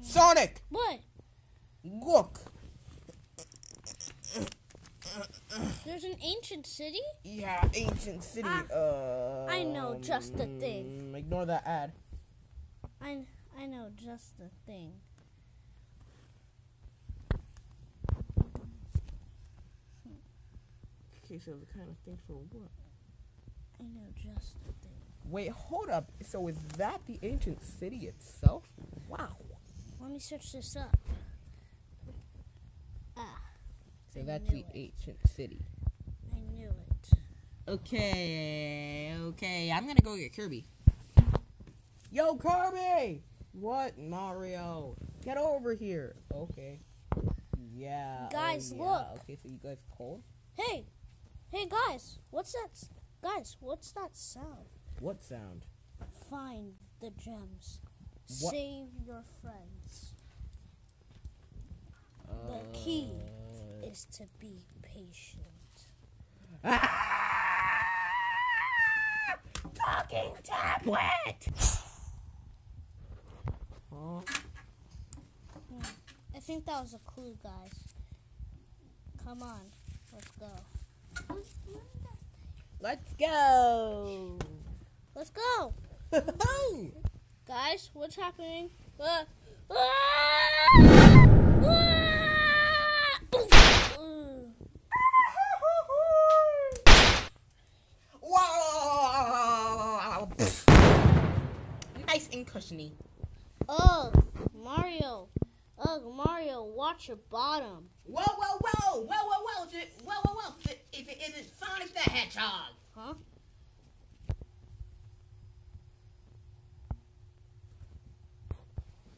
Sonic, What? look. There's an ancient city? Yeah, ancient city. Ah, uh, I know just the thing. Ignore that ad. I I know just the thing. Okay, so the kind of thing for what? I know just the thing. Wait, hold up. So is that the ancient city itself? Wow. Let me search this up. Ah, So I that's the it. ancient city. I knew it. Okay, okay. I'm gonna go get Kirby. Yo, Kirby! What, Mario? Get over here. Okay. Yeah. oh Guys, yeah. look. Okay, so you guys cold? Hey, hey guys, what's that? Guys, what's that sound? What sound? Find the gems. What? Save your friends. Uh, The key is to be patient. Ah! Talking tablet! Huh? I think that was a clue, guys. Come on, let's go. Let's go! Let's go, guys. What's happening? Uh, ah! Ah! Ooh. Nice and cushiony. Ugh, Mario. Ugh, Mario, watch your bottom. Whoa, whoa, whoa! Whoa, whoa, whoa! Whoa, whoa, whoa! Is it, is it, is it Sonic the Hedgehog? Huh?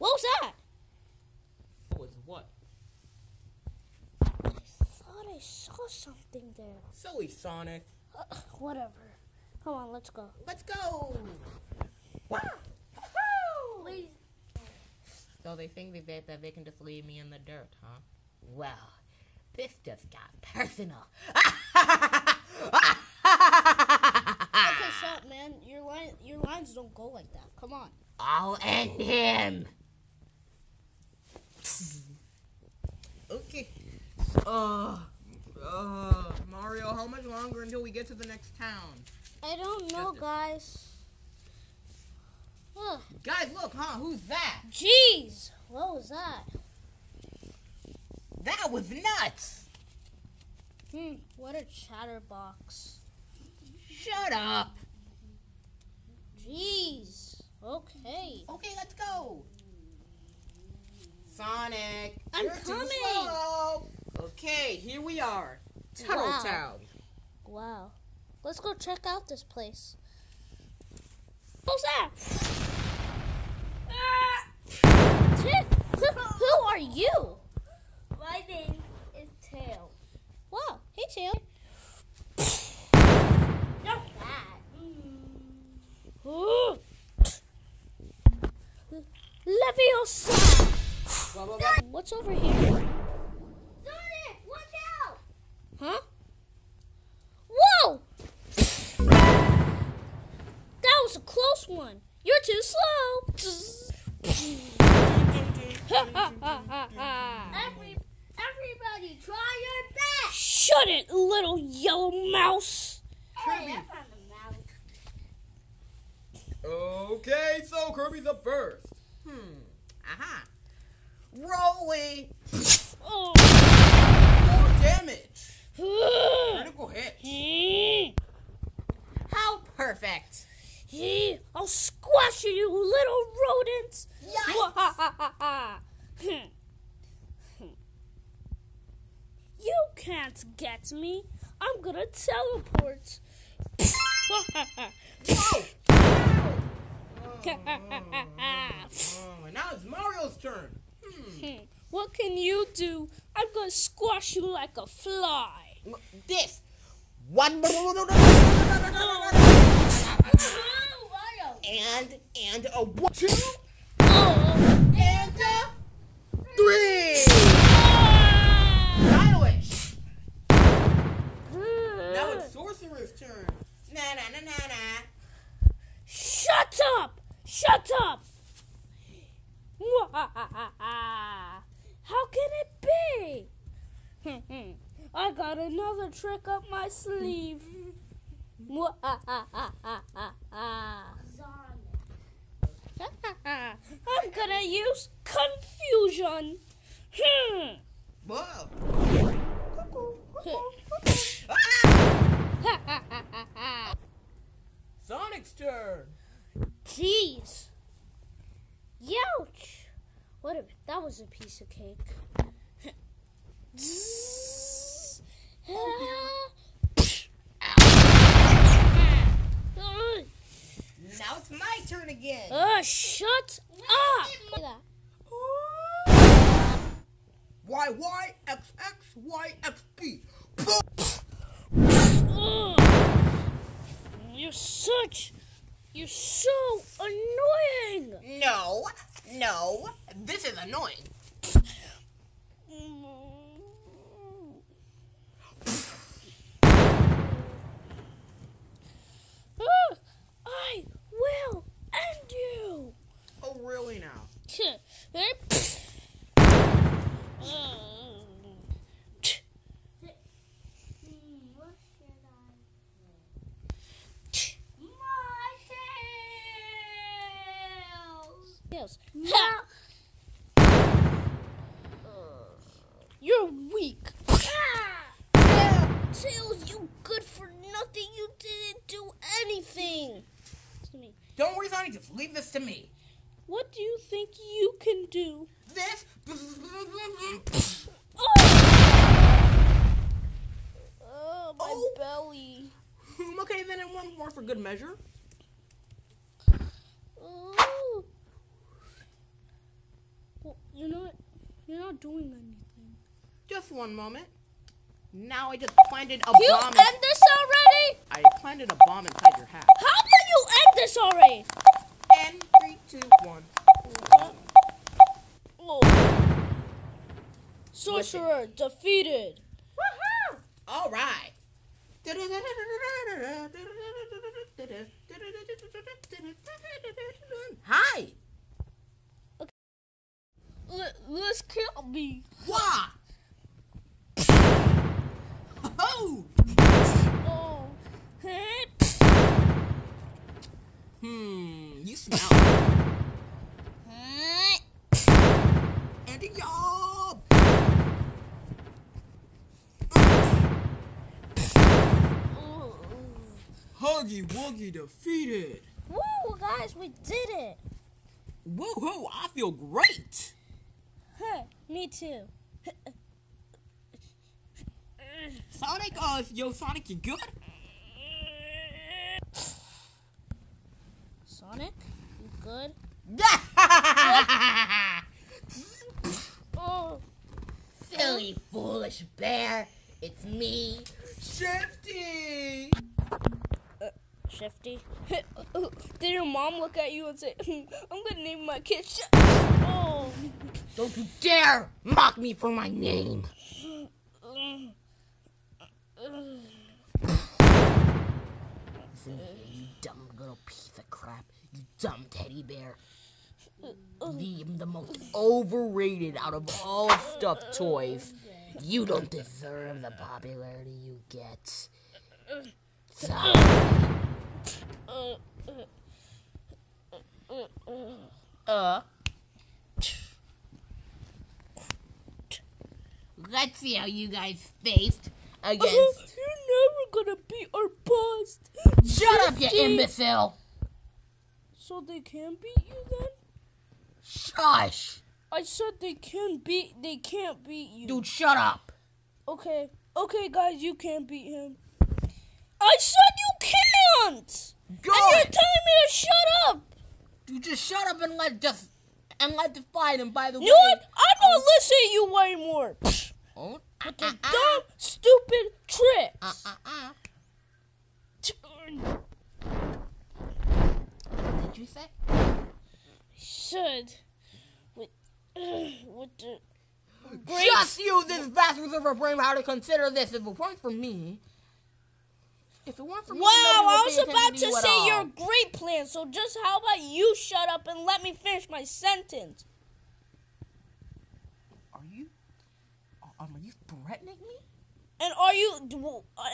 What was that? What was what? I thought I saw something there. Silly Sonic. Uh, whatever. Come on, let's go. Let's go! Wow! So they think that, that they can just leave me in the dirt, huh? Well, this just got personal. Okay, stop, man. Your line, your lines don't go like that. Come on. I'll end him. Okay. Uh, uh, Mario, how much longer until we get to the next town? I don't know, guys. Ugh, Guys, look, huh? Who's that? jeez, what was that? That was nuts. Hmm, what a chatterbox. Shut up. Jeez. Okay. Okay, let's go. Sonic, I'm you're too coming. slow. Okay, here we are. Tuttle Wow. Town. Wow. Let's go check out this place. Who's that? Tick, who, who are you? My name is Tails. Wow. Hey, Tail. Not that. Ooh. Mm. Leviosa. What's over here? Sonic, watch out! Huh? Whoa! That was a close one. You're too slow. Every, everybody, try your best. Shut it, little yellow mouse. Hey, I found a mouse. Okay, so Kirby's up first. Hmm. Aha. Rolling. Oh. More damage. Critical hit. How perfect. I'll squash you, you little rodents. you can't get me. I'm gonna teleport. Oh, and now it's Mario's turn. Hmm. what can you do? I'm gonna squash you like a fly. This. One. And and a one, two, Oh. and a three. Ah. Stylish. Now it's Sorcerer's turn. Na na na na na. Shut up! Shut up! Mwah, How can it be? I got another trick up my sleeve. Ah, ah, ah, I'm gonna use confusion. Hmm. Whoa. Sonic's turn. Jeez. Youch. What a that was a piece of cake. Now it's my turn again. Uh, shut up! Y Y X X Y X B. You're such. You're so annoying! No, no, this is annoying. Ugh. I will end you! Oh, really now? Hmm, what should I? My tails. Yes. Ha! You're weak. Tails, you good for nothing. You didn't do anything. To me. Don't worry, Sonic. Just leave this to me. What do you think you can do? This. Oh, my Oh. belly. Hmm, okay, then and one more for good measure. Oh. Well, you're not. You're not doing anything. Just one moment. Now I just planted a You bomb. end this already? I planted a bomb inside your hat. How about you end this already? And three, two, one. Oh. Sorcerer defeated. All right. Hi. Let, let's kill me. Wah. Oh. Oh. Hmm. You smell. And a yob. Huggy Woogie defeated. Woo, guys, we did it. Woohoo! I feel great. Huh, me too. Sonic, uh, yo, Sonic, you good? Sonic, you good? Oh, Silly, foolish bear. It's me, Shifty. Shifty. Did your mom look at you and say, I'm gonna name my kid Sh- Oh. Don't you dare mock me for my name. Listen, you dumb little piece of crap. You dumb teddy bear. The, the most overrated out of all stuffed toys. You don't deserve the popularity you get. Sorry. Uh. Let's see how you guys faced against. You're never gonna beat our boss. Shut up, you imbecile! So they can beat you then? Shush! I said they can beat. They can't beat you. Dude, shut up! Okay, okay, guys, you can't beat him. I said you can't. And you're telling me to shut up. Dude, just shut up and let just and let the fight. And by the You way, know what? I'm not listening to you anymore. Oh, With the dumb, stupid tricks. uh, uh, uh. Turn. What did you say? Should. With, with the. Just use this vast reserve of brain power to consider this. If it weren't for me, if it weren't for me, Wow, I was about to to say all. your great plan, so just how about you shut up and let me finish my sentence? Are you? Are you threatening me? And are you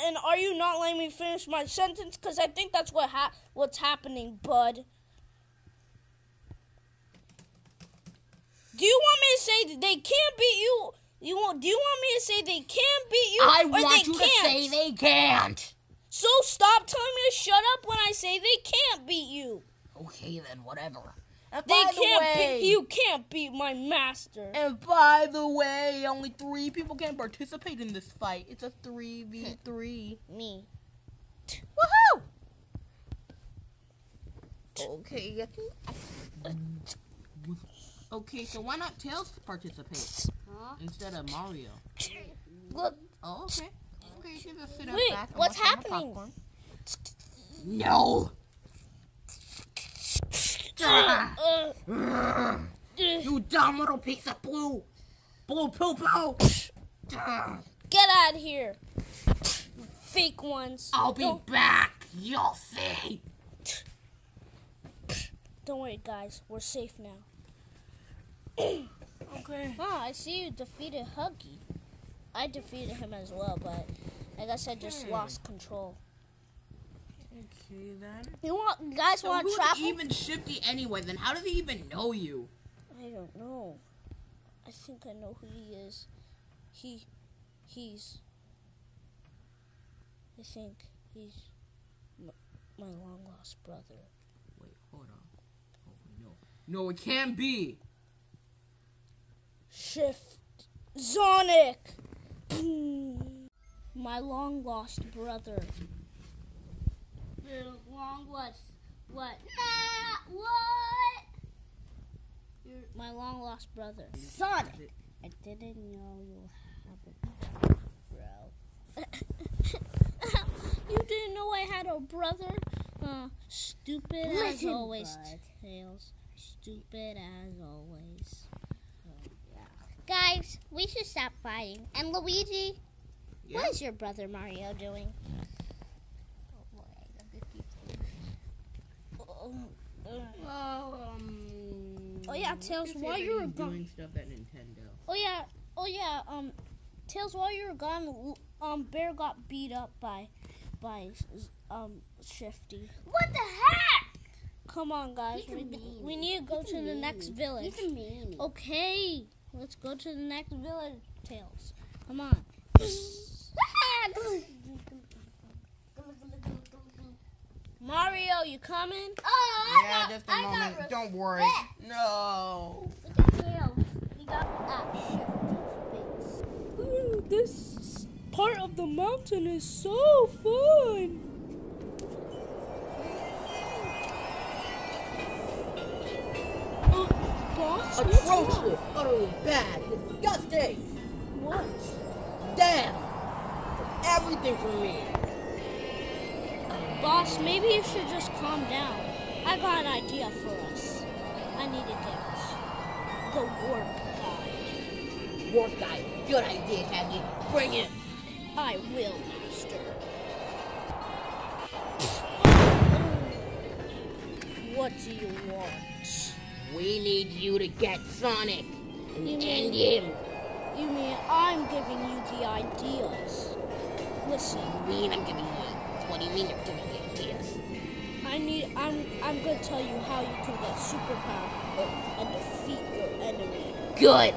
and are you not letting me finish my sentence? Because I think that's what ha- what's happening, bud. Do you want me to say that they can't beat you? You want? Do you want me to say they can't beat you? I want you can't? to say they can't. So stop telling me to shut up when I say they can't beat you. Okay, then whatever. And They the can't way, beat you. Can't beat my master. And by the way, only three people can participate in this fight. It's a three v three. Me. Woohoo! Okay. Uh, okay, so why not Tails participate Huh? instead of Mario? Look. Oh, okay. Okay, you can just sit Wait, back and what's watch happening? popcorn. No. Uh, uh, You dumb little piece of blue. Blue poo poo. get out of here. Fake ones. I'll be Don't, back. You'll see. don't worry, guys. We're safe now. Okay. Oh, I see you defeated Huggy. I defeated him as well, but I guess I just Hmm. lost control. Okay then. You want, you guys So want to travel? even Shifty anyway? Then how does he even know you? I don't know. I think I know who he is. He, he's. I think he's m- my long lost brother. Wait, hold on. Oh no. No, it can't be. Shift Sonic. My long lost brother. The long what? What? Nah, what? My long lost brother. Sonic. I didn't know you have a bro. you didn't know I had a brother? Uh, stupid as always, bud. Tails. Stupid as always. Guys, we should stop fighting. And Luigi, Yeah. what is your brother Mario doing? Well, um. Oh, yeah, Tails, while you were he's gone- stuff at Nintendo. Oh yeah, oh yeah. Um, Tails, while you were gone, um, Bear got beat up by, by, um, Shifty. What the heck? Come on, guys. He's a We, meanie. we need to go He's to a the next village. He's a meanie. Okay, let's go to the next village, Tails. Come on. Mario, you coming? Oh, I yeah, got, just a I moment. res- Don't worry. respect. No. Look at Tails. He got that shifty. Ooh, this part of the mountain is so fun. Uh, boss, what's? Atrocious. Utterly bad. Disgusting. What? Damn. Everything from me. Boss, maybe you should just calm down. I got an idea for us. I need to get the warp guide. Work guy. Good idea, Kagi. Bring it. I will, Master. What do you want? We need you to get Sonic and You mean- him. You mean I'm giving you the ideas? Listen, you mean I'm giving you? What do you mean you're giving me ideas? I need. I'm. I'm gonna tell you how you can get superpower and defeat your enemy. Good.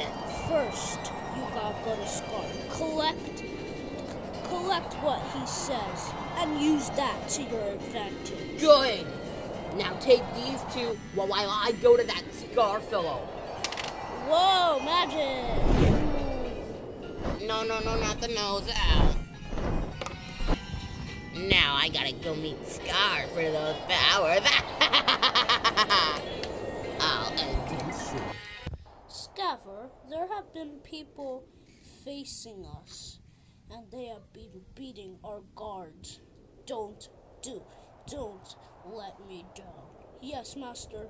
First, you gotta go to Scar. Collect. Collect what he says and use that to your advantage. Good. Now take these two while while I go to that Scar fellow. Whoa, magic! No, no, no, not the nose. Ow. Now I gotta go meet Scar for those powers. End soon. Scaffer, there have been people facing us, and they have been beating our guards. Don't do, don't let me down. Yes, Master.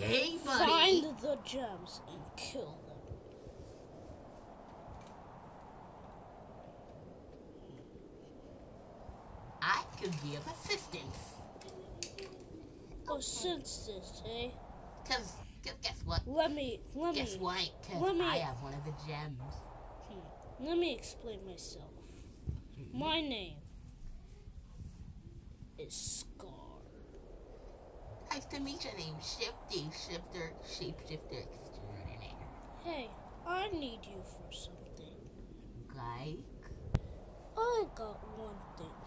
Hey, buddy. Find the gems and kill them. I could be of assistance. This, eh? Cause, cause guess what? Let me let Guess me what? Cause let me- I have one of the gems. let me explain myself. My name is Scar. To meet your name, Shifty Shifter Shapeshifter Extraordinaire. Hey, I need you for something. Like, I got one thing